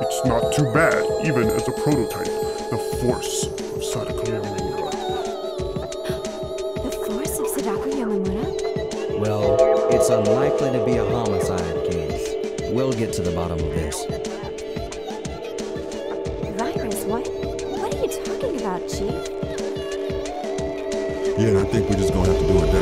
It's not too bad, even as a prototype. The force of Sadako Yamamura. The force of Sadako Yamamura? Well, it's unlikely to be a homicide case. We'll get to the bottom of this. Virus, what? What are you talking about, Chief? Yeah, and I think we're just gonna have to do it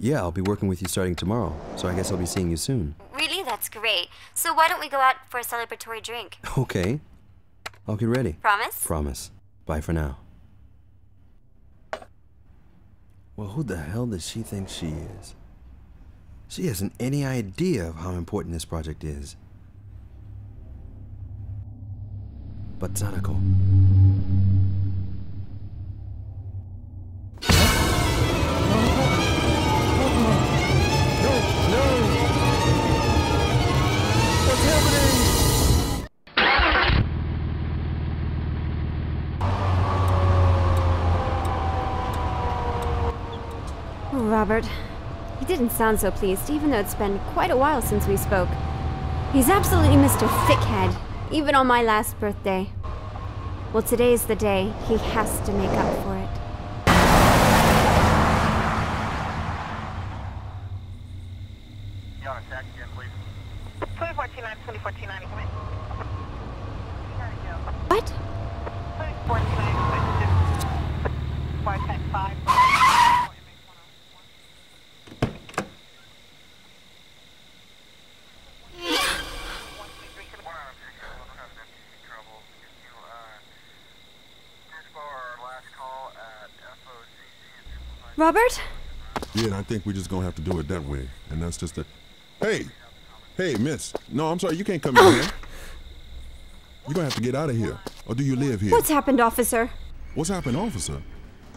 Yeah, I'll be working with you starting tomorrow, so I guess I'll be seeing you soon. Really? That's great. So why don't we go out for a celebratory drink? Okay. I'll get ready. Promise? Promise. Bye for now. Well, who the hell does she think she is? She hasn't any idea of how important this project is. But Sadako. Robert. He didn't sound so pleased, even though it's been quite a while since we spoke. He's absolutely Mr. Thickhead, even on my last birthday. Well, today's the day he has to make up for it. You on a tax again, please? 2014 2014 come in. What? 2014 595. Robert? Yeah, I think we're just gonna have to do it that way. And that's just a. Hey, hey, Miss. No, I'm sorry, you can't come in oh. here. You're gonna have to get out of here. Or do you live here? What's happened, officer? What's happened, officer?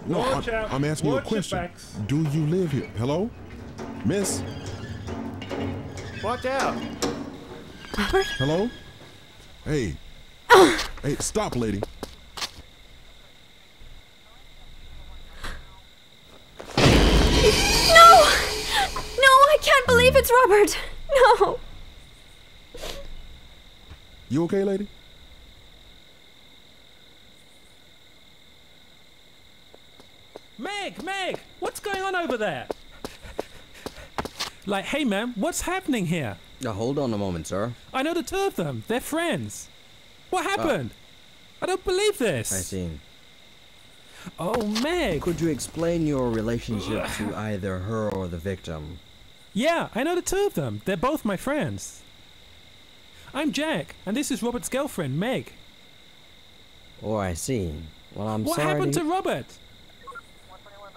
No, Watch I'm, out. I'm asking you a question. Do you live here? Hello, Miss? Watch out. Robert? Hello? Hey. Oh. hey, stop, lady. No! No, I can't believe it's Robert! No! You okay, lady? Meg, Meg, what's going on over there? Like, hey, man, what's happening here? Now, hold on a moment, sir. I know the two of them. They're friends. What ah. happened? I don't believe this. I see. Oh, Meg. Could you explain your relationship to either her or the victim? Yeah, I know the two of them. They're both my friends. I'm Jack, and this is Robert's girlfriend, Meg. Oh, I see. Well, I'm what sorry. happened to... to Robert?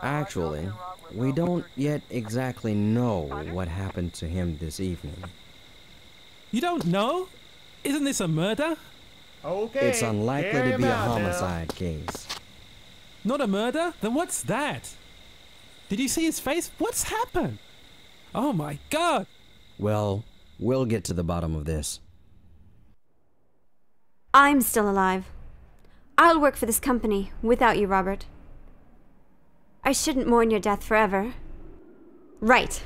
Actually, we don't yet exactly know what happened to him this evening. You don't know? Isn't this a murder? Okay. It's unlikely carry to be a out now. homicide case. Not a murder? Then what's that? Did you see his face? What's happened? Oh my god! Well, we'll get to the bottom of this. I'm still alive. I'll work for this company without you, Robert. I shouldn't mourn your death forever. Right.